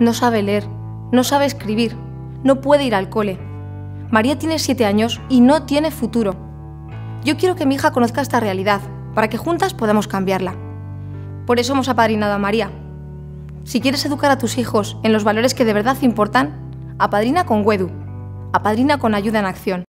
No sabe leer, no sabe escribir, no puede ir al cole. María tiene siete años y no tiene futuro. Yo quiero que mi hija conozca esta realidad, para que juntas podamos cambiarla. Por eso hemos apadrinado a María. Si quieres educar a tus hijos en los valores que de verdad importan, apadrina con Wedu. Apadrina con Ayuda en Acción.